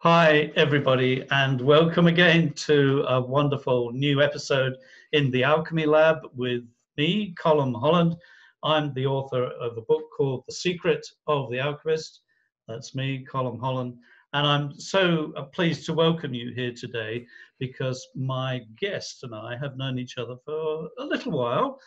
Hi, everybody, and welcome again to a wonderful new episode in the Alchemy Lab with me, Colm Holland. I'm the author of a book called The Secret of the Alchemist. That's me, Colm Holland. And I'm so uh, pleased to welcome you here today because my guest and I have known each other for a little while.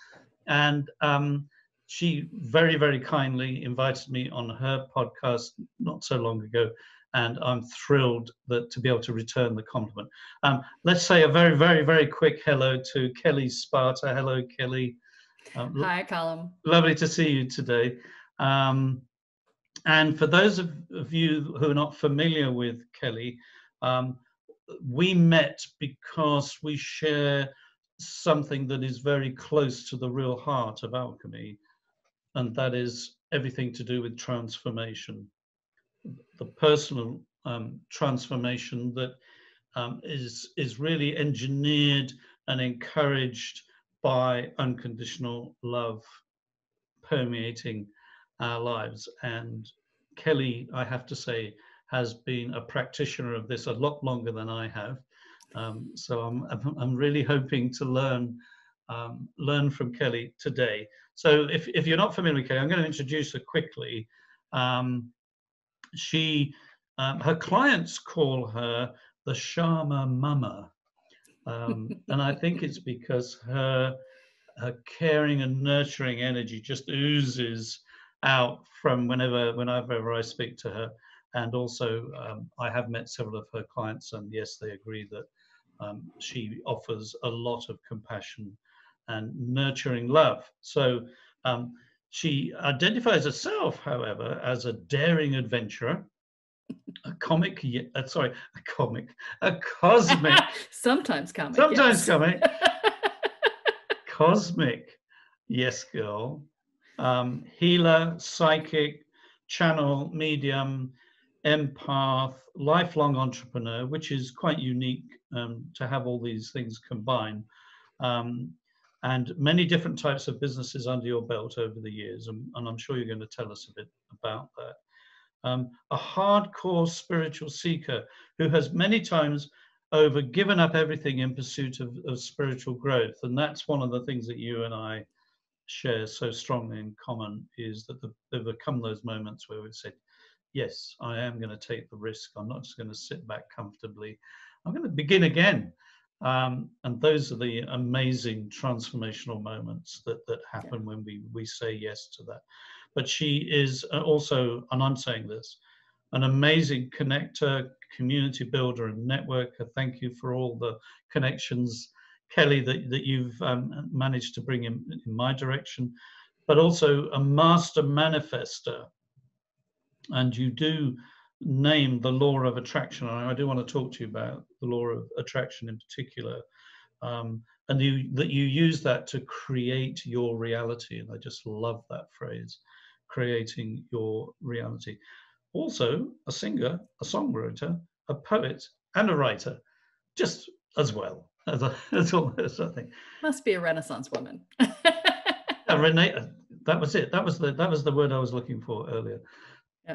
And um, she very, very kindly invited me on her podcast not so long ago and I'm thrilled that to be able to return the compliment. Um, let's say a very, very, very quick hello to Kelle Sparta. Hello, Kelle. Um, Hi, Colm. Lovely to see you today. Um, and for those of, of, you who are not familiar with Kelle, um, we met because we share something that is very close to the real heart of alchemy, and that is everything to do with transformation the personal um, transformation that um, is is really engineered and encouraged by unconditional love permeating our lives. And Kelle, I have to say, has been a practitioner of this a lot longer than I have. Um, so I'm, I'm really hoping to learn um, learn from Kelle today. So if, if you're not familiar with Kelle, I'm going to introduce her quickly. Um, she, um, her clients call her the Shama Mama. Um, and I think it's because her, her caring and nurturing energy just oozes out from whenever, whenever I speak to her. And also, um, I have met several of her clients, and yes, they agree that um, she offers a lot of compassion and nurturing love. So, um, she identifies herself, however, as a daring adventurer, a comic, uh, sorry, a comic, a cosmic. sometimes comic. Sometimes yes. comic. cosmic, yes, girl. Um, healer, psychic, channel, medium, empath, lifelong entrepreneur, which is quite unique um, to have all these things combined. Um, and many different types of businesses under your belt over the years. And, and I'm sure you're going to tell us a bit about that. Um, a hardcore spiritual seeker who has many times over given up everything in pursuit of, of spiritual growth. And that's one of the things that you and I share so strongly in common is that the, there come those moments where we've said, yes, I am going to take the risk. I'm not just going to sit back comfortably. I'm going to begin again. Um, and those are the amazing transformational moments that, that happen yeah. when we, we say yes to that. But she is uh, also, and I'm saying this, an amazing connector, community builder, and networker. Thank you for all the connections, Kelle, that, that you've um, managed to bring in, in my direction, but also a master manifester. And you do name the law of attraction. And I do want to talk to you about the law of attraction in particular. Um, and you, that you use that to create your reality. And I just love that phrase, creating your reality. Also, a singer, a songwriter, a poet, and a writer, just as well as, a, as almost, I think. Must be a Renaissance woman. a Renee, that was it. That was the that was the word I was looking for earlier.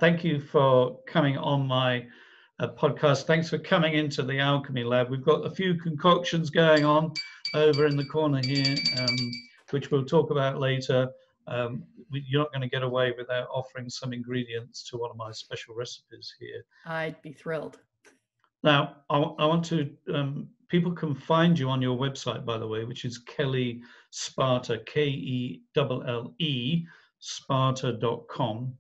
Thank you for coming on my uh, podcast. Thanks for coming into the Alchemy Lab. We've got a few concoctions going on over in the corner here, um, which we'll talk about later. Um, you're not going to get away without offering some ingredients to one of my special recipes here. I'd be thrilled. Now, I, I want to, um, people can find you on your website, by the way, which is Kelle Sparta, K E L L E, Sparta.com.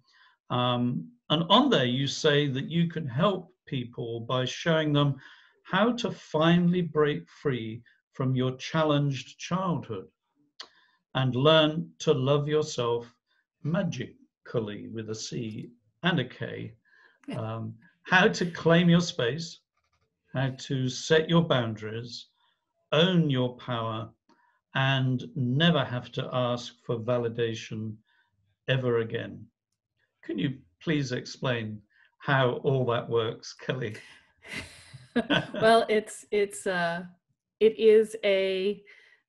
Um, and on there, you say that you can help people by showing them how to finally break free from your challenged childhood and learn to love yourself magically with a C and a K. Um, how to claim your space, how to set your boundaries, own your power, and never have to ask for validation ever again. Can you please explain how all that works, Kelle? well, it's it's uh, it is a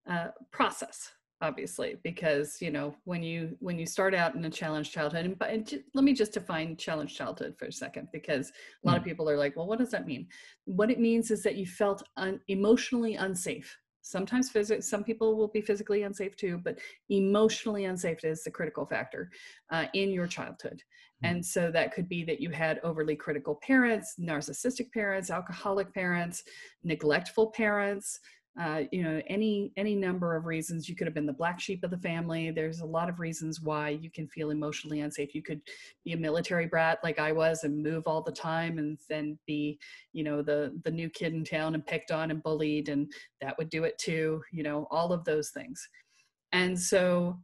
uh, process. obviously because you know when you when you start out in a challenged childhood and, and let me just define challenged childhood for a second because a lot mm. of people are like well what does that mean what it means is that you felt un, emotionally unsafe sometimes phys- some people will be physically unsafe too but emotionally unsafe is the critical factor uh, in your childhood mm. and so that could be that you had overly critical parents narcissistic parents alcoholic parents neglectful parents uh, you know any any number of reasons. You could have been the black sheep of the family. There's a lot of reasons why you can feel emotionally unsafe. You could be a military brat like i was and move all the time and then be you know the the new kid in town and picked on and bullied and that would do it too you know all of those things. And so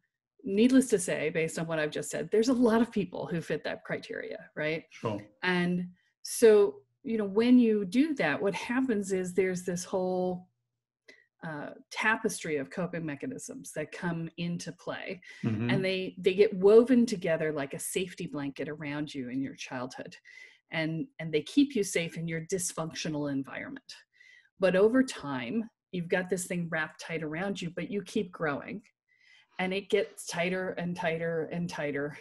needless to say based on what i've just said there's a lot of people who fit that criteria right? Sure. and so you know when you do that what happens is there's this whole uh, tapestry of coping mechanisms that come into play mm-hmm. and they they get woven together like a safety blanket around you in your childhood and and they keep you safe in your dysfunctional environment but over time you've got this thing wrapped tight around you but you keep growing and it gets tighter and tighter and tighter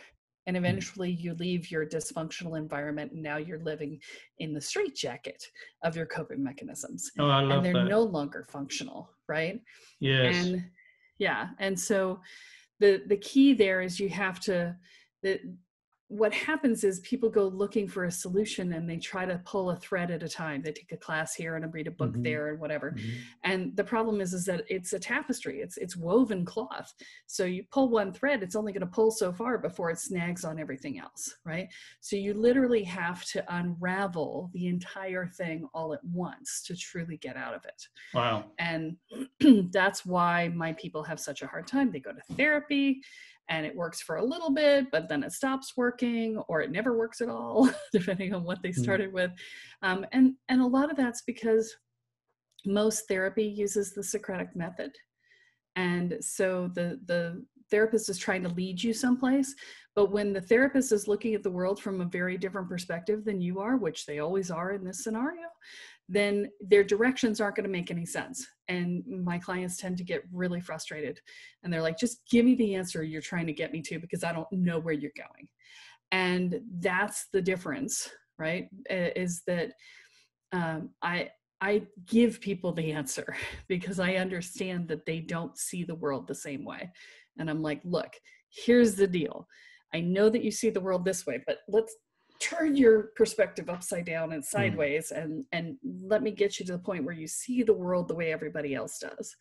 and hmm. eventually you leave your dysfunctional environment and now you're living in the straitjacket of your coping mechanisms oh, I love and they're that. no longer functional right yes and yeah and so the the key there is you have to the what happens is people go looking for a solution and they try to pull a thread at a time. They take a class here and read a book mm-hmm. there and whatever. Mm-hmm. and the problem is is that it's a tapestry. It's it's woven cloth. So you pull one thread it's only going to pull so far before it snags on everything else right? So you literally have to unravel the entire thing all at once to truly get out of it. Wow. And that's why my people have such a hard time. They go to therapy and it works for a little bit, but then it stops working or it never works at all, depending on what they hmm. started mm. with. Um, and, and a lot of that's because most therapy uses the Socratic method. And so the, the therapist is trying to lead you someplace. But when the therapist is looking at the world from a very different perspective than you are, which they always are in this scenario, then their directions aren't going to make any sense. And my clients tend to get really frustrated. And they're like, just give me the answer you're trying to get me to because I don't know where you're going. And that's the difference, right? Is that um, I, I give people the answer because I understand that they don't see the world the same way. And I'm like, look, here's the deal. I know that you see the world this way, but let's turn your perspective upside down and hmm. sideways mm. and and let me get you to the point where you see the world the way everybody else does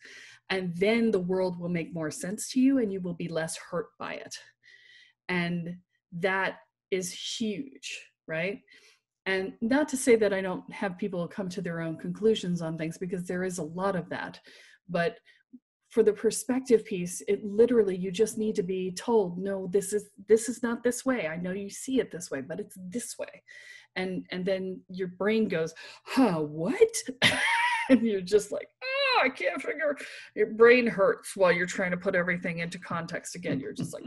and then the world will make more sense to you and you will be less hurt by it and that is huge right and not to say that i don't have people come to their own conclusions on things because there is a lot of that but for the perspective piece it literally you just need to be told no this is this is not this way. I know you see it this way but it's this way. And and then your brain goes huh what? And you're just like oh i can't figure your brain hurts while you're trying to put everything into context again. You're just like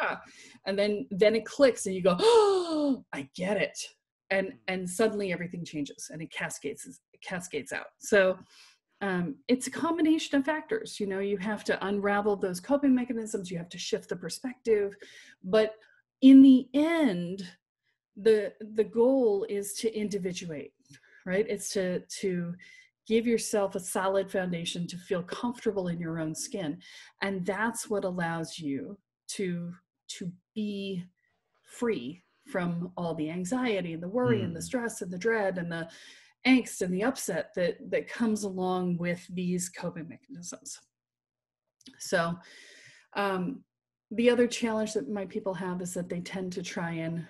ah. And then then it clicks and you go oh i get it. And and suddenly everything changes and it cascades it cascades out. So um, it's a combination of factors. You know, you have to unravel those coping mechanisms, you have to shift the perspective. But in the end, the the goal is to individuate, right? It's to to give yourself a solid foundation to feel comfortable in your own skin. And that's what allows you to to be free from all the anxiety and the worry mm. and the hmm. stress and the dread and the angst and the upset that that comes along with these coping mechanisms. So um, the other challenge that my people have is that they tend to try and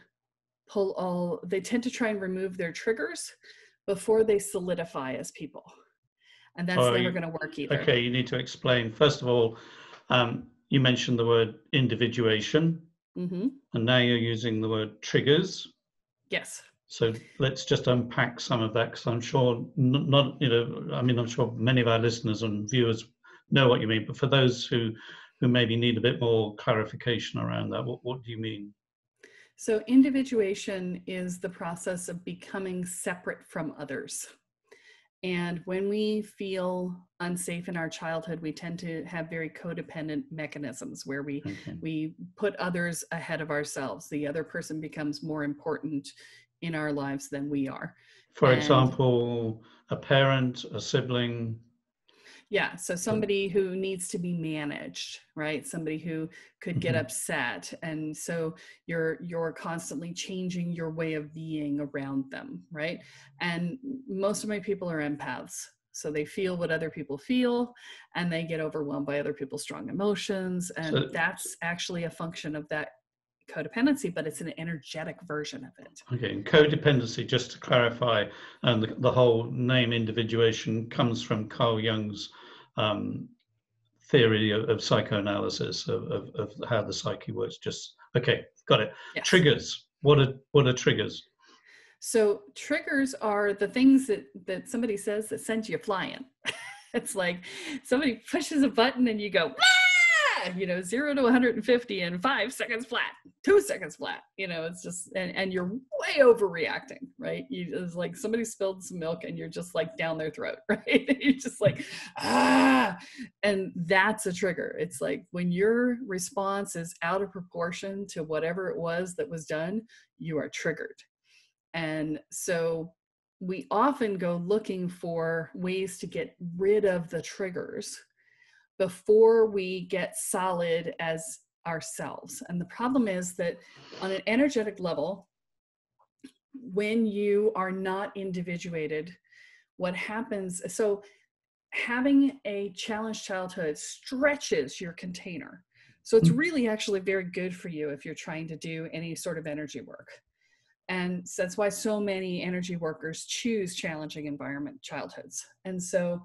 pull all they tend to try and remove their triggers before they solidify as people. And that's oh, never going to work either. okay you need to explain. First of all um, you mentioned the word individuation. Mm-hmm. and now you're using the word triggers. Yes so let's just unpack some of that because I'm sure not, you know, I mean, I'm sure many of our listeners and viewers know what you mean, but for those who who maybe need a bit more clarification around that, what, what do you mean? So individuation is the process of becoming separate from others. And when we feel unsafe in our childhood, we tend to have very codependent mechanisms where we Okay. we put others ahead of ourselves. The other person becomes more important in our lives than we are. For And- example, a parent, a sibling. Yeah, so somebody who needs to be managed, right? Somebody who could get Mhm. upset and so you're you're constantly changing your way of being around them, right? And most of my people are empaths. So they feel what other people feel and they get overwhelmed by other people's strong emotions and So- that's actually a function of that codependency, but it's an energetic version of it. Okay, and codependency, just to clarify, and the, the whole name individuation comes from Carl Jung's um, theory of, of psychoanalysis of, of, of how the psyche works. Just okay, got it. Yes. Triggers. What are what are triggers? So triggers are the things that that somebody says that sends you flying. it's like somebody pushes a button and you go, "Ah!" You know, zero to 150 in five seconds flat, two seconds flat. You know, it's just and and you're way overreacting, right? You it's like somebody spilled some milk and you're just like down their throat, right? you're just like ah, and that's a trigger. It's like when your response is out of proportion to whatever it was that was done, you are triggered. And so we often go looking for ways to get rid of the triggers before we get solid as ourselves. And the problem is that on an energetic level, when you are not individuated, what happens so having a challenged childhood stretches your container. So it's Mm. really actually very good for you if you're trying to do any sort of energy work. And so that's why so many energy workers choose challenging environment childhoods. And so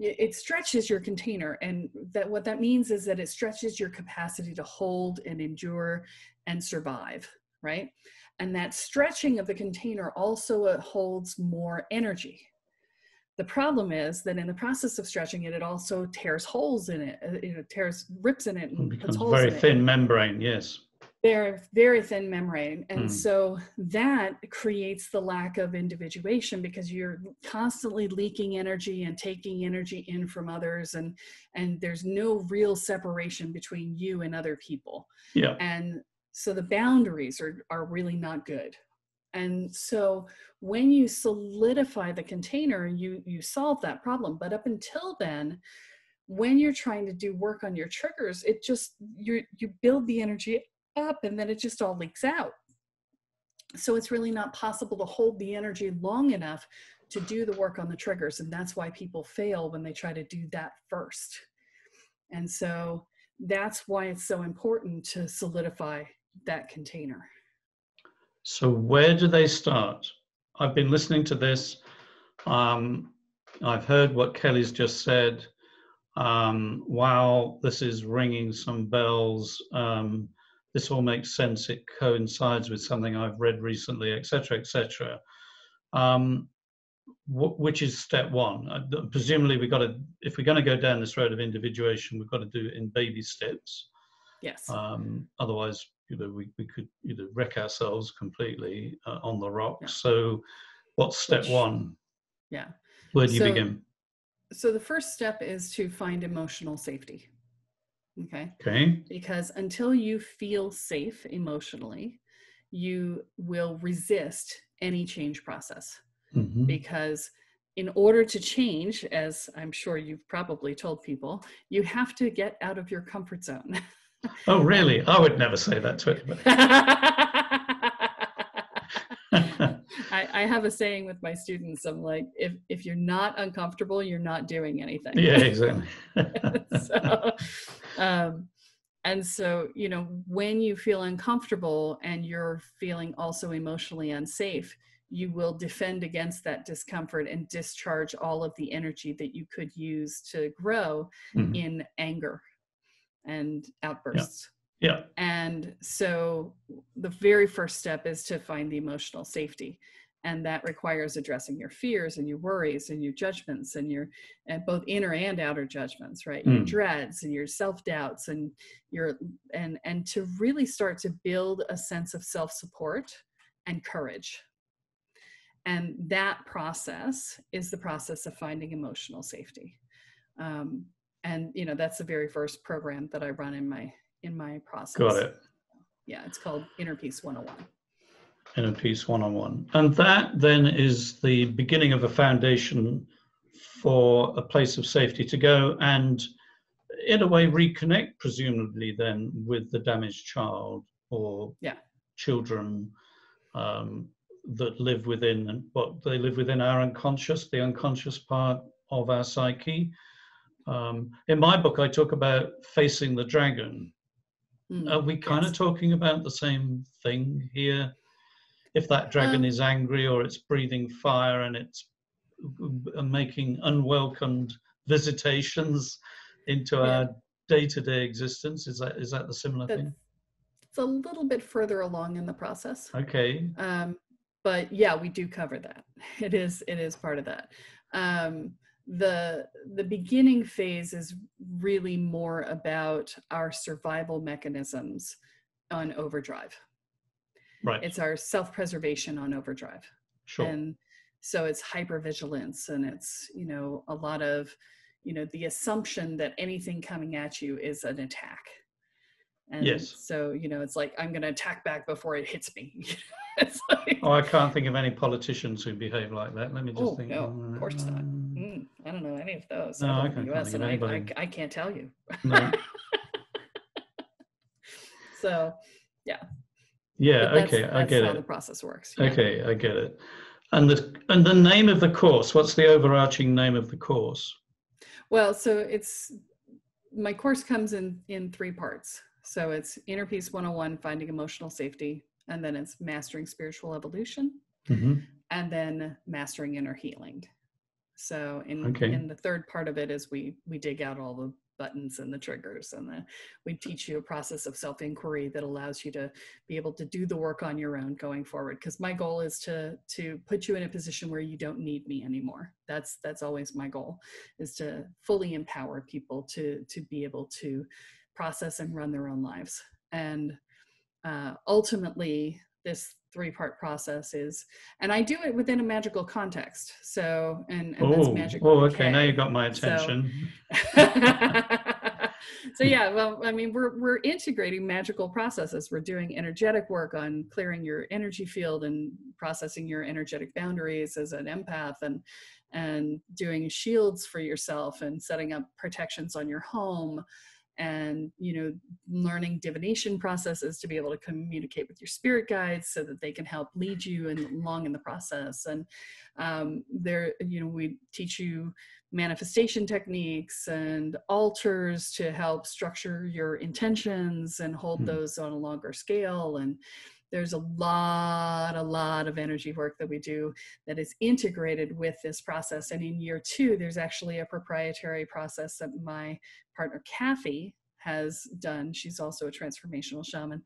it it stretches your container. And that what that means is that it stretches your capacity to hold and endure and survive, right? And that stretching of the container also uh, holds more energy. The problem is that in the process of stretching it, it also tears holes in it. uh, It tears rips in it It and puts becomes holes very in it thin membrane. Yes. They're very thin membrane and Mm. so that creates the lack of individuation because you're constantly leaking energy and taking energy in from others. And and there's no real separation between you and other people. Yeah. and so the boundaries are are really not good. And so when you solidify the container you you solve that problem. But up until then when you're trying to do work on your triggers it just you you build the energy up and then it just all leaks out so it's really not possible to hold the energy long enough to do the work on the triggers and that's why people fail when they try to do that first and so that's why it's so important to solidify that container So where do they start? I've been listening to this. Um, I've heard what Kelle's just said. Um, wow, this is ringing some bells. Um, this all makes sense. It coincides with something I've read recently, etc., etc. Um, wh- which is step one? Uh, presumably, we got to, if we're going to go down this road of individuation, we've got to do it in baby steps. yes Um, otherwise, you know, we, we could either wreck ourselves completely uh, on the rocks. Yeah. So, what's step Which- one? yeah Where do you So- begin? so the first step is to find emotional safety okay Okay. because until you feel safe emotionally you will resist any change process Mhm. because in order to change as i'm sure you've probably told people you have to get out of your comfort zone Oh, really? I would never say that to anybody. I, I have a saying with my students i'm like if if you're not uncomfortable you're not doing anything yeah, exactly. so, um, and so, you know, when you feel uncomfortable and you're feeling also emotionally unsafe, you will defend against that discomfort and discharge all of the energy that you could use to grow Mhm. in anger and outbursts. Yeah. And so, the very first step is to find the emotional safety. And that requires addressing your fears and your worries and your judgments and your and both inner and outer judgments, right? Your Mm. dreads and your self-doubts and your and and to really start to build a sense of self-support and courage. and that process is the process of finding emotional safety um, and you know that's the very first program that i run in my in my process got it yeah it's called inner peace 101 inner peace one-on-one. And that then is the beginning of a foundation for a place of safety to go and in a way reconnect presumably then with the damaged child or yeah. children um, that live within what they live within our unconscious the unconscious part of our psyche. Um, in my book i talk about facing the dragon. Mm, are we kind yes. of talking about the same thing here if that dragon Um, is angry or it's breathing fire and it's uh, making unwelcomed visitations into Yeah. our day-to-day existence is that is that the similar thing? It's a little bit further along in the process. Okay. Um, but yeah we do cover that. It is it is part of that. Um, the the beginning phase is really more about our survival mechanisms on overdrive right. It's our self-preservation on overdrive. Sure. And so it's hypervigilance and it's you know a lot of you know the assumption that anything coming at you is an attack. And Yes. so you know it's like i'm going to attack back before it hits me. Like, oh i can't think of any politicians who behave like that. Let me just Oh, think. no, of course not. Mm, i don't know any of those. No, I I can't us think and of I, I, anybody. I can't tell you. No. so yeah but that's, okay i get how it the process works yeah. okay i get it and the and the name of the course what's the overarching name of the course Well, so it's my course comes in in three parts. So it's Inner Peace 101, Finding Emotional Safety, and then it's Mastering Spiritual Evolution, Mhm. and then Mastering Inner Healing. So in Okay. in the third part of it is we we dig out all the buttons and the triggers and the, we teach you a process of self-inquiry that allows you to be able to do the work on your own going forward. Because my goal is to to put you in a position where you don't need me anymore. That's that's always my goal is to fully empower people to to be able to process and run their own lives. And uh, ultimately this three part process is and i do it within a magical context so and, and that's oh magic oh okay now you got my So- attention. So yeah well i mean we're we're integrating magical processes. We're doing energetic work on clearing your energy field and processing your energetic boundaries as an empath and and doing shields for yourself and setting up protections on your home and you know learning divination processes to be able to communicate with your spirit guides so that they can help lead you and along in the process and um, there you know we teach you manifestation techniques and altars to help structure your intentions and hold Hmm. those on a longer scale and there's a lot a lot of energy work that we do that is integrated with this process. And in year two there's actually a proprietary process that my partner kathy has done. She's also a transformational shaman.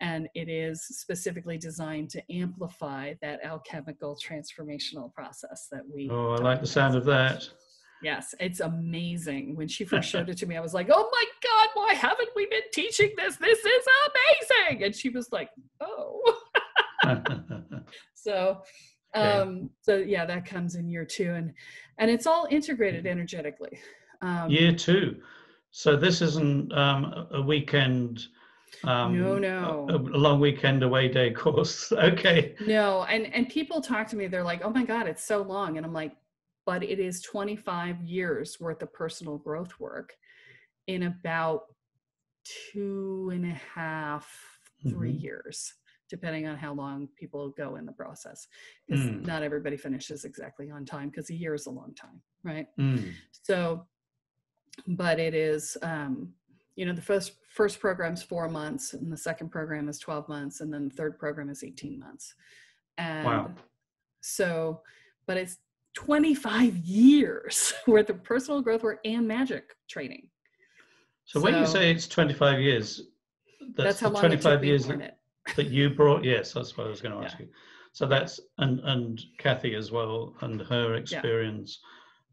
And it is specifically designed to amplify that alchemical transformational process that we oh i like the sound of that. Yes, it's amazing. When she first showed it to me, I was like, "Oh my god, why haven't we been teaching this? This is amazing!" And she was like, "Oh." so, um, so yeah, that comes in year two, and and it's all integrated energetically. Um, year two so this isn't um, a- a weekend um, No, no. a, a long weekend away day course okay No, and and people talk to me, they're like, "Oh my god, it's so long," and I'm like, "But it is 25 years worth of personal growth work in about two and a half, three Mhm. years." depending on how long people go in the process because Mm. not everybody finishes exactly on time because a year is a long time right Mm. so but it is um you know the first first program's four months and the second program is 12 months and then the third program is 18 months and Wow. so but it's 25 years worth of personal growth work and magic training so when you say it's 25 years that's, that's, how the long it took 25 years that, it. that you brought? Yes that's what i was going to Yeah. ask you. So that's and and kathy as well and her experience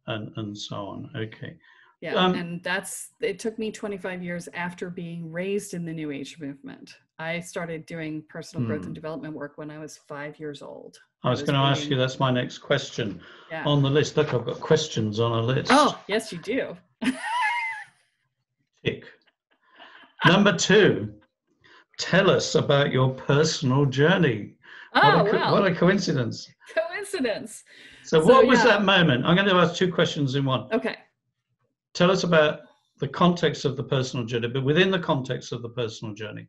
and and so on. Okay. Yeah um, and that's it took me 25 years after being raised in the new age movement. I started doing personal growth and hmm. development work when i was five years old. I was, was going to ask you that's my next question yeah. on the list. Look i've got questions on a list. Oh yes you do tick number two tell us about your personal journey. Oh, what, a, ah, wow. what a coincidence. Coincidence. So, so what was yeah. that moment? I'm going to ask two questions in one. Okay. Tell us about the context of the personal journey, but within the context of the personal journey,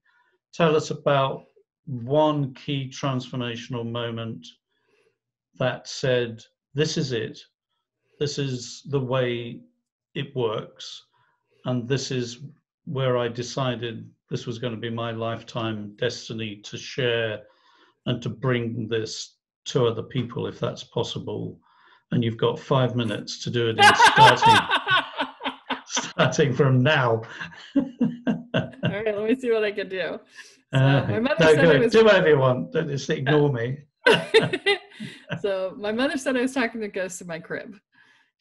tell us about one key transformational moment that said, This is it, this is the way it works, and this is where I decided this was going to be my lifetime destiny to share and to bring this to other people if that's possible. And you've got five minutes to do it in starting starting from now. All right, let me see what I can do. So uh, my mother no, said was... do whatever you want. Don't just ignore me. so my mother said I was talking to ghosts in my crib.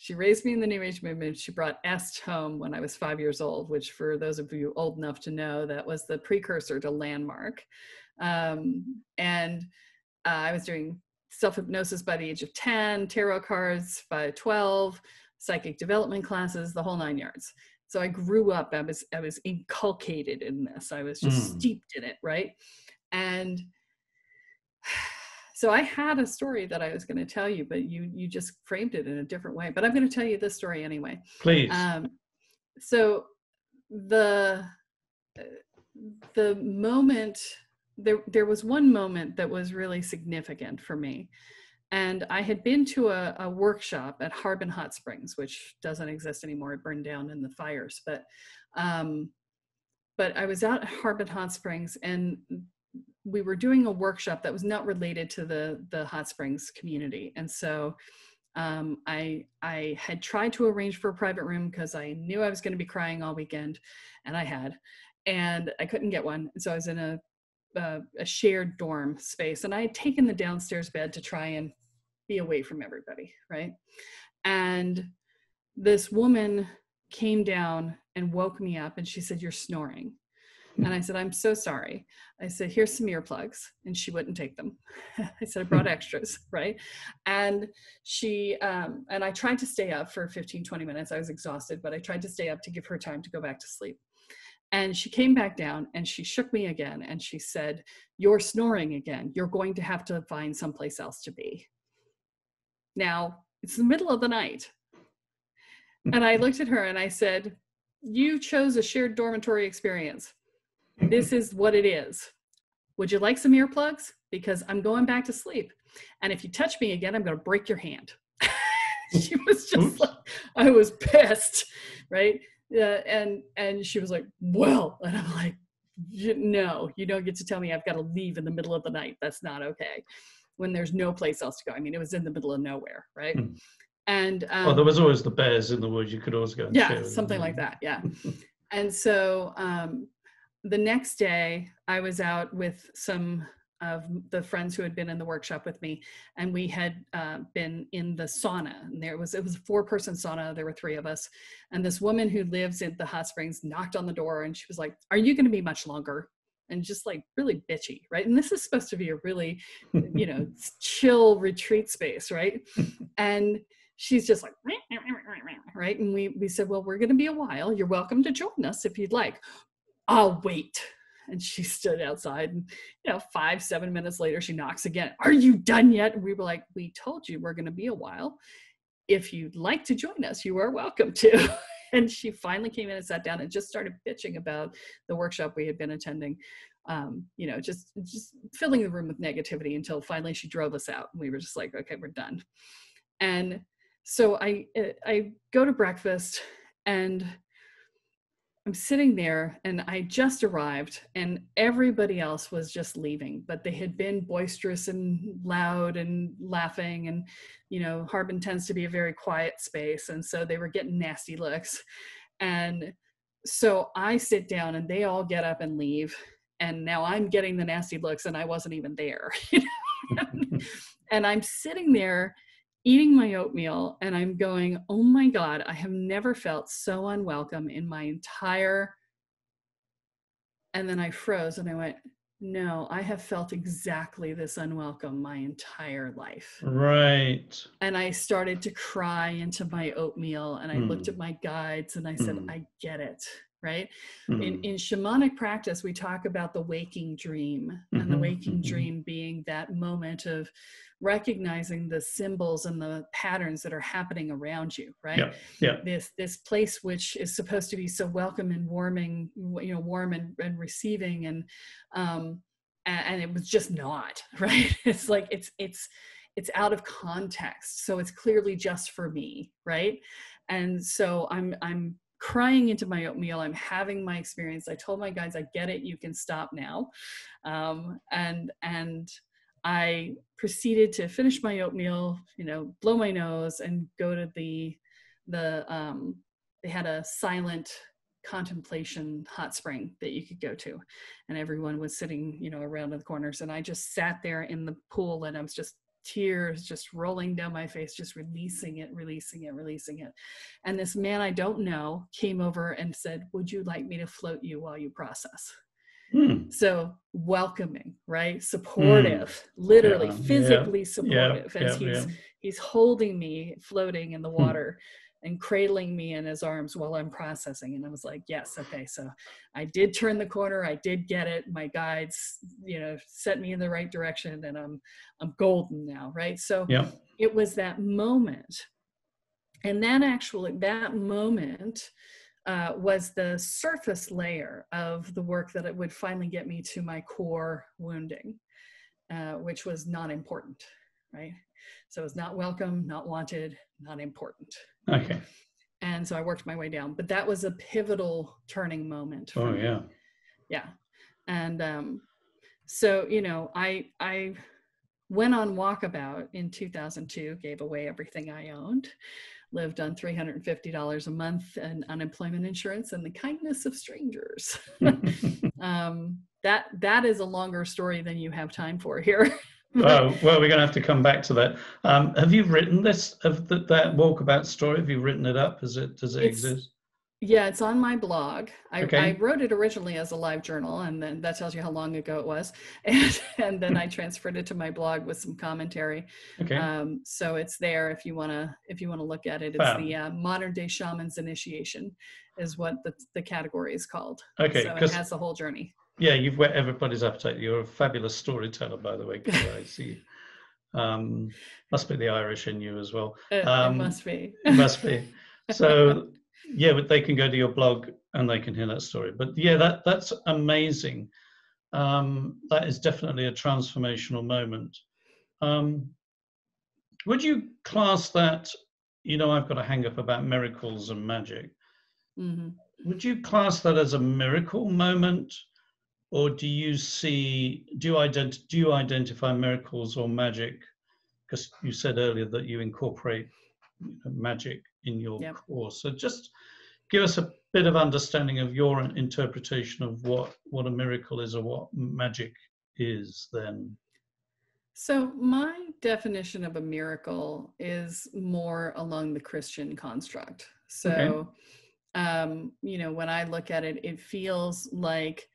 She raised me in the New Age movement. She brought Est home when I was five years old, which, for those of you old enough to know, that was the precursor to Landmark. Um, and uh, I was doing self hypnosis by the age of 10, tarot cards by 12, psychic development classes, the whole nine yards. So I grew up, I was I was inculcated in this. I was just mm. steeped in it, right? And so I had a story that I was going to tell you, but you you just framed it in a different way. But I'm going to tell you this story anyway. Please. Um, so the the moment there there was one moment that was really significant for me and I had been to a, a, workshop at Harbin Hot Springs, which doesn't exist anymore. It burned down in the fires. But um, but I was out at Harbin Hot Springs, and we were doing a workshop that was not related to the the hot springs community. And so um, I I had tried to arrange for a private room because I knew I was going to be crying all weekend, and I had, and I couldn't get one. So I was in a a shared dorm space and i had taken the downstairs bed to try and be away from everybody, right? And this woman came down and woke me up and she said, You're snoring. And hmm. I said, I'm so sorry. I said, Here's some earplugs. And she wouldn't take them. I said, I brought hmm. extras, right? And she, um, and I tried to stay up for 15, 20 minutes. I was exhausted, but I tried to stay up to give her time to go back to sleep. And she came back down and she shook me again and she said, You're snoring again. You're going to have to find someplace else to be. Now, it's the middle of the night. And I hmm. looked at her and I said, You chose a shared dormitory experience. This is what it is. Would you like some earplugs? Because I'm going back to sleep. And if you touch me again, I'm going to break your hand. she was just like, I was pissed, right? Uh, and and she was like, well, and I'm like, no, you don't get to tell me I've got to leave in the middle of the night. That's not okay when there's no place else to go. I mean, it was in the middle of nowhere, right? Hmm. And um, well, there was always the bears in the woods. You could always go. yeah, something like that. Yeah. and so um, the next day, I was out with some of the friends who had been in the workshop with me, and we had uh, been in the sauna. And there was it was a four person sauna. There were three of us, and this woman who lives in the hot springs knocked on the door, and she was like, "Are you going to be much longer?" and just like really bitchy, right? And this is supposed to be a really, you know, chill retreat space, right? And she's just like, right? And we we said, well, we're going to be a while. You're welcome to join us if you'd like. I'll wait. And she stood outside, and you know, five seven minutes later, she knocks again. Are you done yet? And we were like, we told you we're going to be a while. If you'd like to join us, you are welcome to. and she finally came in and sat down and just started bitching about the workshop we had been attending um, you know just just filling the room with negativity until finally she drove us out and we were just like okay we're done and so i eh, i go to breakfast and i'm sitting there and i just arrived and everybody else was just leaving but they had been boisterous and loud and laughing and you know harbin tends to be a very quiet space and so they were getting nasty looks. And so i sit down and they all get up and leave and now i'm getting the nasty looks and i wasn't even there. And i'm sitting there eating my oatmeal and I'm going, oh my God, I have never felt so unwelcome in my entire. And then I froze and I went, no, I have felt exactly this unwelcome my entire life. Right. And I started to cry into my oatmeal and I mm. looked at my guides and I said, mm. I get it. Right. Mm. In, in shamanic practice, we talk about the waking dream and mm-hmm, the waking mm-hmm. dream being that moment of recognizing the symbols and the patterns that are happening around you right yeah, yeah. this this place which is supposed to be so welcome and warming you know warm and, and receiving and um and, and it was just not right it's like it's it's it's out of context so it's clearly just for me right and so i'm i'm crying into my oatmeal i'm having my experience. I told my guys i get it you can stop now. Um, and and I proceeded to finish my oatmeal, you know, blow my nose and go to the the um they had a silent contemplation hot spring that you could go to. And everyone was sitting you know around the corners. And i just sat there in the pool and i was just tears just rolling down my face just releasing it releasing it releasing it and this man i don't know came over and said would you like me to float you while you process Hmm. So welcoming, right? Supportive, mm. literally, yeah. physically yeah. supportive yeah. as he's he's holding me floating in the hmm. water and cradling me in his arms while I'm processing. And I was like, yes, okay. So I did turn the corner. I did get it. My guides, you know, set me in the right direction and I'm I'm golden now, right? So yeah. it was that moment. And that actually that moment uh, was the surface layer of the work that it would finally get me to my core wounding, uh, which was not important, right? So it's not welcome, not wanted, not important. Okay. And so I worked my way down, but that was a pivotal turning moment. oh me. yeah. Yeah. And um, so you know, I I went on walkabout in 2002, gave away everything I owned lived on $350 a month and unemployment insurance and the kindness of strangers. um, that that is a longer story than you have time for here. oh well, we're going to have to come back to that. Um, have you written this of the, that walkabout story? Have you written it up? Is it does it it's, exist? Yeah, it's on my blog. I, okay. I, wrote it originally as a live journal, and then that tells you how long ago it was. And, and then I transferred it to my blog with some commentary. Okay. Um, so it's there if you wanna if you wanna look at it. It's wow. the uh, modern day shaman's initiation, is what the the category is called. Okay. So it has the whole journey. Yeah, you've whet everybody's appetite. You're a fabulous storyteller, by the way. I see. Um, must be the Irish in you as well. It, um, must be. must be. So yeah, but they can go to your blog and they can hear that story. But yeah, that that's amazing. Um, that is definitely a transformational moment. Um, would you class that? You know, I've got a hang up about miracles and magic. Mm-hmm. Would you class that as a miracle moment, or do you see? Do you ident- Do you identify miracles or magic? Because you said earlier that you incorporate magic in your yep. course. So just give us a bit of understanding of your interpretation of what what a miracle is or what magic is then. So my definition of a miracle is more along the Christian construct. So okay. um, you know, when I look at it, it feels like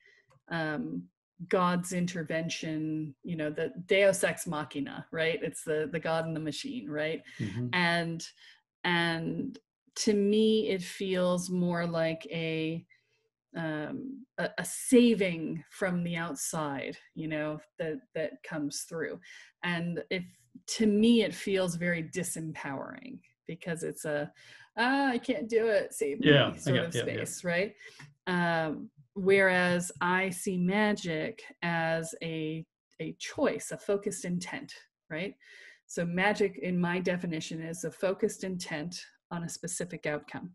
um, God's intervention, you know, the Deus ex machina, right? It's the the God in the machine, right? Mm-hmm. And and to me it feels more like a um, a, a, saving from the outside you know that that comes through and if to me it feels very disempowering because it's a ah, i can't do it save yeah, me sort of yeah, space yeah. right um, whereas i see magic as a a choice a focused intent right so magic in my definition is a focused intent on a specific outcome.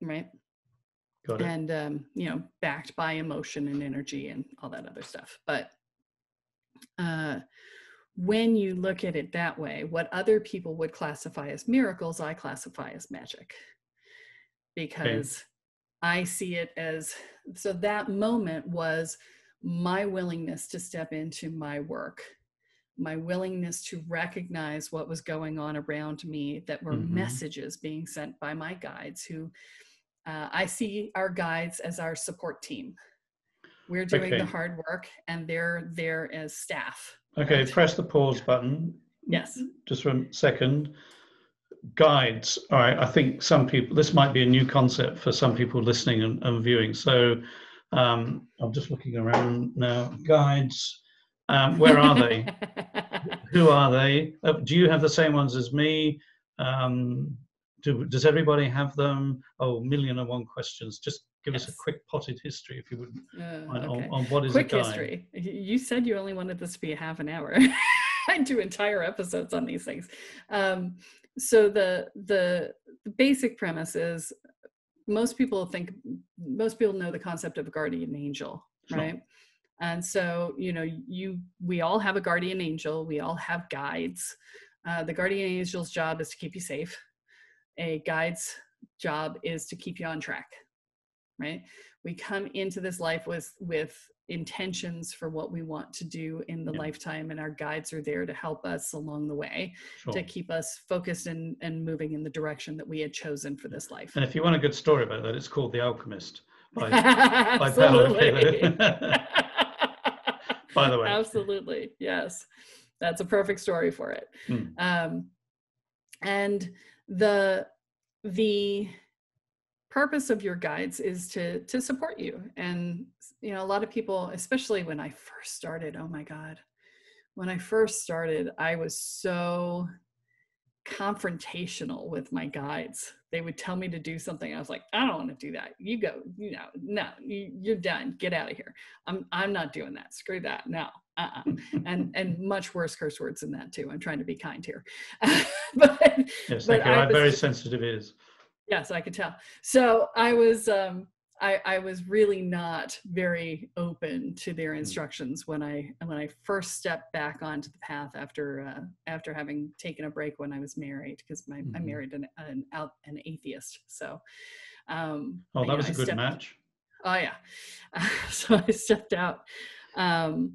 Right? And um, you know, backed by emotion and energy and all that other stuff. But uh when you look at it that way, what other people would classify as miracles, I classify as magic. Because. I see it as so that moment was my willingness to step into my work my willingness to recognize what was going on around me that were Mhm. messages being sent by my guides who uh, i see our guides as our support team we're doing the hard work and they're there as staff Okay, Right. press the pause button. yes Just for a second. Guides. All right. I think some people, this might be a new concept for some people listening and, and viewing. So um, I'm just looking around now. Guides. Um, where are they? Who are they? Uh, do you have the same ones as me? Um, do, does everybody have them? Oh, million and one questions. Just give us a quick potted history, if you would, Uh, on, okay. on, on what is quick a guide. history you said you only wanted this to be a half an hour i do entire episodes on these things um, so the, the basic premise is most people think most people know the concept of a guardian angel Sure. right? And so you know you we all have a guardian angel we all have guides. Uh, the guardian angel's job is to keep you safe. A guide's job is to keep you on track right? We come into this life with with intentions for what we want to do in the Yeah. lifetime and our guides are there to help us along the way Sure. to keep us focused and and moving in the direction that we had chosen for this life And if you want a good story about that, it's called The Alchemist by, by Coelho. By the way. absolutely yes that's a perfect story for it Hmm. um, and the the purpose of your guides is to to support you. And you know a lot of people especially when i first started oh my god when i first started i was so confrontational with my guides. They would tell me to do something. I was like i don't want to do that. You go you know no you, you're done. Get out of here. I'm i'm not doing that. Screw that. No. Uh-uh. and and much worse curse words than that too. I'm trying to be kind here. But yes, but. I was very sensitive ears. Yes, I could tell. So I was um I, I was really not very open to their instructions when I when I first stepped back onto the path after uh, after having taken a break when I was married because my I married an an out an atheist. So um Oh, that know, was a good stepped- match. Oh yeah. so I stepped out. Um,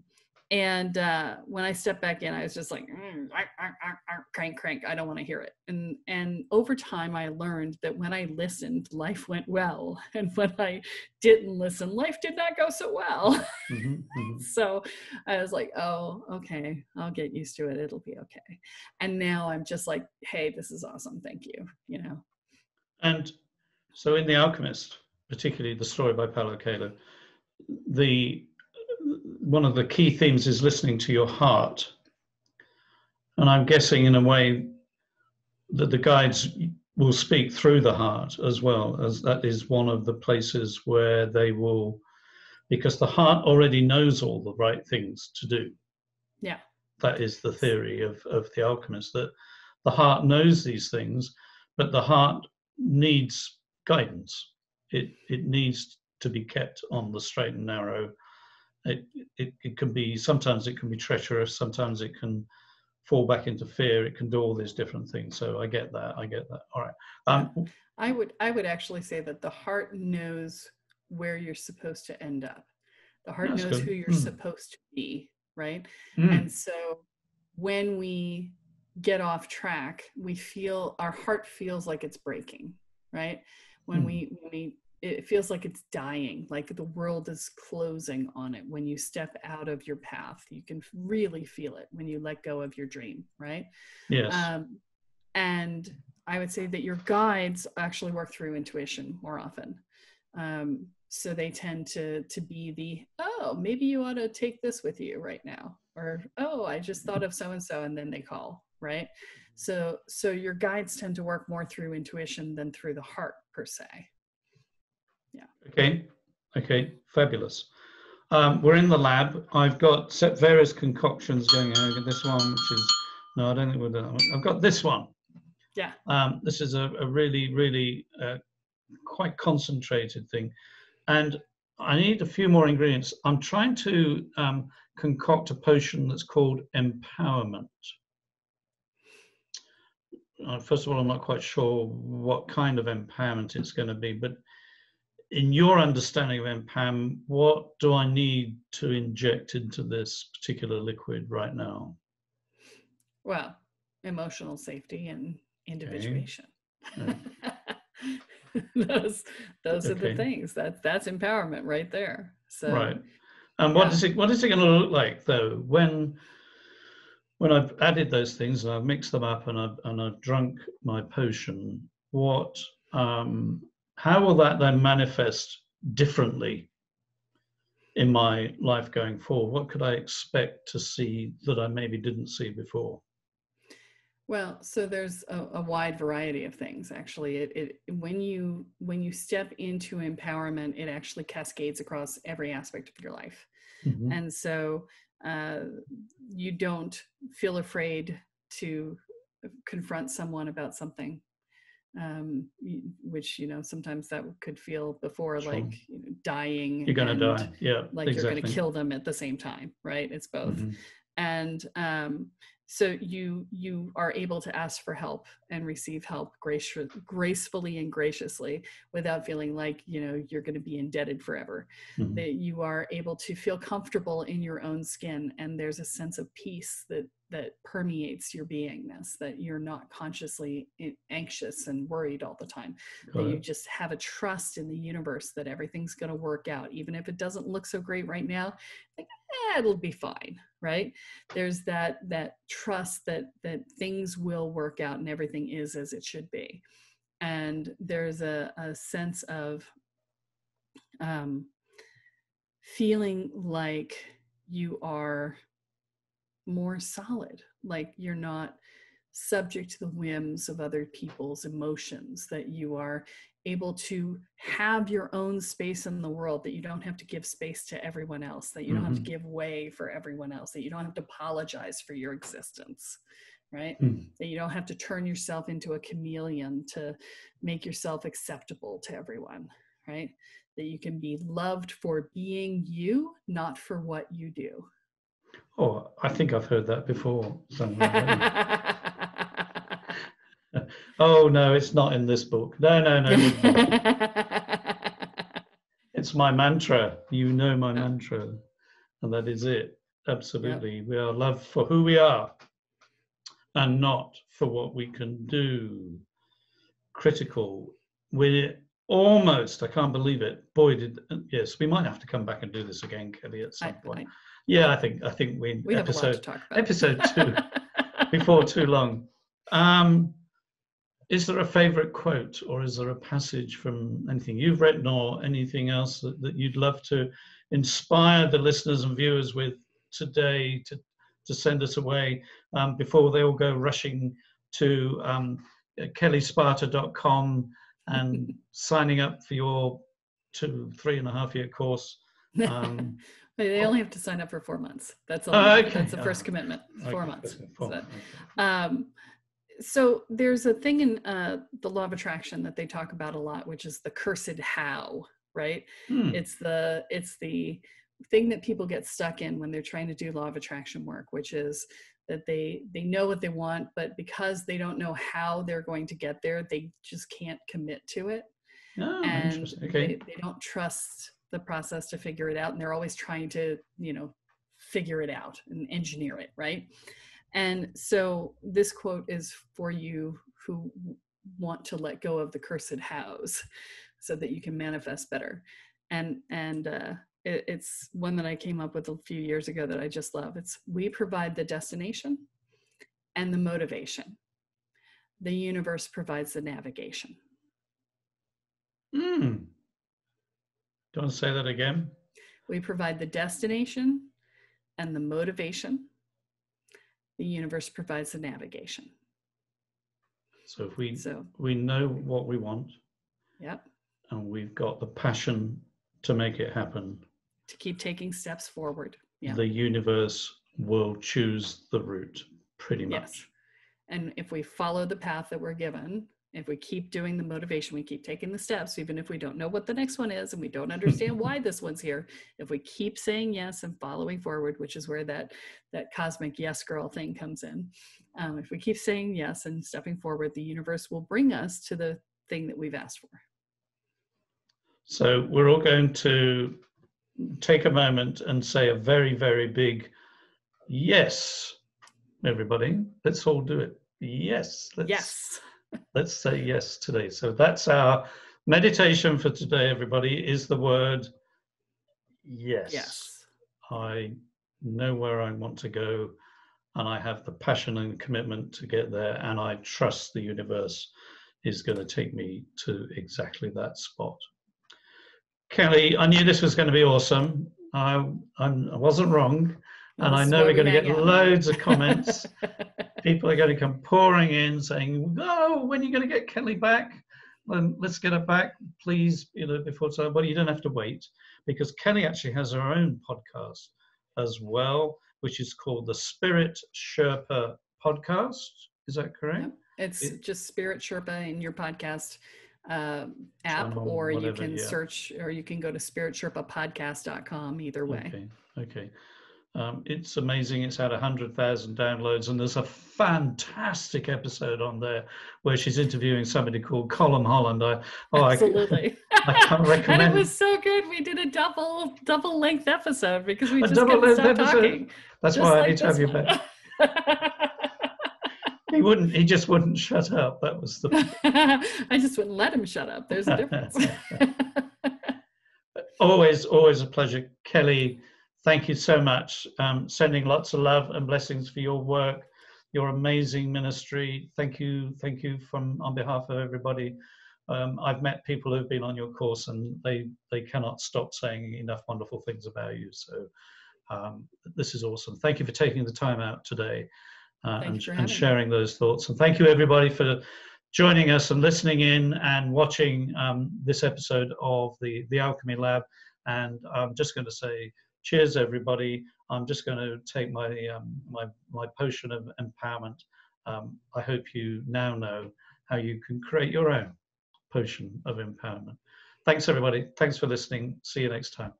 and uh, when I stepped back in, I was just like, "Mm, arr, arr, arr, crank, crank. I don't want to hear it. And and over time, I learned that when I listened, life went well, and when I didn't listen, life did not go so well. Mhm, mhm. so I was like, oh, okay, I'll get used to it. It'll be okay. And now I'm just like, hey, this is awesome. Thank you. You know. And so in The Alchemist, particularly the story by Paulo Coelho, the one of the key themes is listening to your heart. And I'm guessing in a way that the guides will speak through the heart as well, as that is one of the places where they will, because the heart already knows all the right things to do. Yeah. That is the theory of, of the alchemist, that the heart knows these things, but the heart needs guidance. It, it needs to be kept on the straight and narrow. It, it, it can be, sometimes it can be treacherous, sometimes it can fall back into fear, it can do all these different things. So I get that, I get that. All right. Um, I would I would actually say that the heart knows where you're supposed to end up. The heart knows good. who you're Hmm. supposed to be, right? mm, And so when we get off track, we feel our heart feels like it's breaking, right? When Hmm. we when we it feels like it's dying, like the world is closing on it. When you step out of your path, you can really feel it when you let go of your dream, right? yes. Um, and I would say that your guides actually work through intuition more often. Um, so they tend to to be the oh maybe you ought to take this with you right now or oh I just thought of so and so and then they call right. So so your guides tend to work more through intuition than through the heart per se. Okay, okay, fabulous. Um, we're in the lab. I've got set various concoctions going on. I've got this one, which is, no, I don't think we're done. I've got this one. Yeah. Um, this is a, a really, really uh, quite concentrated thing. And I need a few more ingredients. I'm trying to um, concoct a potion that's called empowerment. Uh, first of all, I'm not quite sure what kind of empowerment it's going to be, but in your understanding of empowerment, what do I need to inject into this particular liquid right now? Well, emotional safety and individuation. Okay. those those are the things. That's that's empowerment right there. So Right. And what yeah. is it? What is it going to look like though when when I've added those things and I've mixed them up and I've and I've drunk my potion? What? Um, how will that then manifest differently in my life going forward? What could I expect to see that I maybe didn't see before? Well, so there's a, a wide variety of things actually. It, it when you when you step into empowerment, it actually cascades across every aspect of your life. Mhm. And so uh, you don't feel afraid to confront someone about something, um, which you know sometimes that could feel before Sure. like you know, dying. You're going to and die. Yeah. Like exactly. you're going to kill them at the same time, right? It's both Mhm. and um, so you you are able to ask for help and receive help gracious, gracefully and graciously without feeling like you know you're going to be indebted forever Mhm. that you are able to feel comfortable in your own skin and there's a sense of peace that that permeates your beingness that you're not consciously anxious and worried all the time Got that you just have a trust in the universe that everything's going to work out. Even if it doesn't look so great right now like eh, it'll be fine right? There's that that trust that that things will work out and everything is as it should be. And there's a, a sense of um, feeling like you are more solid like you're not subject to the whims of other people's emotions that you are able to have your own space in the world that you don't have to give space to everyone else that you don't have to Mhm. give way for everyone else that you don't have to apologize for your existence right Mm. that you don't have to turn yourself into a chameleon to make yourself acceptable to everyone right that you can be loved for being you not for what you do Oh, I think I've heard that before. somewhere, oh no, it's not in this book. No, no, no. it's my mantra. You know my mantra, and that is it. Absolutely, we are loved for who we are, and not for what we can do. Critical. We're almost. I can't believe it. Boy, did yes. We might have to come back and do this again, Kelle, at some I- point. I- Yeah, I think. I think we. we have a lot to episode talk about episode two before too long. Um, is there a favorite quote or is there a passage from anything you've written or anything else that, that you'd love to inspire the listeners and viewers with today to, to send us away um, before they all go rushing to um, kellesparta.com and signing up for your two, three and a half year course? Um, they only have to sign up for four months. That's all Oh, okay. that's the first Oh, commitment four okay, months. four So- um, so there's a thing in uh, the law of attraction that they talk about a lot which is the cursed how right? Hmm, it's the it's the thing that people get stuck in when they're trying to do law of attraction work which is that they they know what they want but because they don't know how they're going to get there they just can't commit to it. Oh, and. Okay. they, they don't trust the process to figure it out and they're always trying to you know figure it out and engineer it right? And so this quote is for you who want to let go of the cursed hows so that you can manifest better. And and uh, it, it's one that i came up with a few years ago that i just love. It's we provide the destination and the motivation. The universe provides the navigation. Hmm. Do you want to say that again? We provide the destination and the motivation. The universe provides the navigation. So if we So, we know what we want yep, and we've got the passion to make it happen, to keep taking steps forward. Yeah. the universe will choose the route pretty much. Yes. And if we follow the path that we're given, if we keep doing the motivation, we keep taking the steps, even if we don't know what the next one is and we don't understand why this one's here. If we keep saying yes and following forward, which is where that that cosmic yes girl thing comes in. Um, if we keep saying yes and stepping forward, the universe will bring us to the thing that we've asked for. So we're all going to take a moment and say a very, very big yes everybody. Let's all do it. Yes. Let's, yes. Let's say yes today. So that's our meditation for today, everybody, is the word yes. Yes. I know where I want to go and I have the passion and commitment to get there, and I trust the universe is going to take me to exactly that spot. Kelle, I knew this was going to be awesome. I, I'm, I was not wrong, and I know we're going to get loads of comments. People are going to come pouring in saying, "Oh, when are you going to get Kelle back? Well, let's get her back, please." You know, before time. But you don't have to wait because Kelle actually has her own podcast as well which is called the Spirit Sherpa podcast. Is that correct? Yep. It's it, just Spirit Sherpa in your podcast uh, app, or whatever, you can yeah. search, or you can go to spiritsherpapodcast.com either way. Okay. Okay. Um, it's amazing. It's had 100,000 downloads, and there's a fantastic episode on there where she's interviewing somebody called Colm Holland. I, oh, Absolutely. I, I can't recommend. and it was so good. We did a double double length episode because we a just couldn't stop episode. talking. That's just why like I need to have you back. he wouldn't. He just wouldn't shut up. That was the. I just wouldn't let him shut up. There's a difference. always, always a pleasure, Kelle thank you so much. Um, sending lots of love and blessings for your work, your amazing ministry. Thank you, thank you from on behalf of everybody. Um, I've met people who've been on your course and they they cannot stop saying enough wonderful things about you. So um, this is awesome. Thank you for taking the time out today uh, and, and sharing those thoughts. And thank you everybody for joining us and listening in and watching um, this episode of the the Alchemy Lab. And I'm just going to say cheers everybody. I'm just going to take my um, my my potion of empowerment. Um, i hope you now know how you can create your own potion of empowerment. Thanks everybody. Thanks for listening. See you next time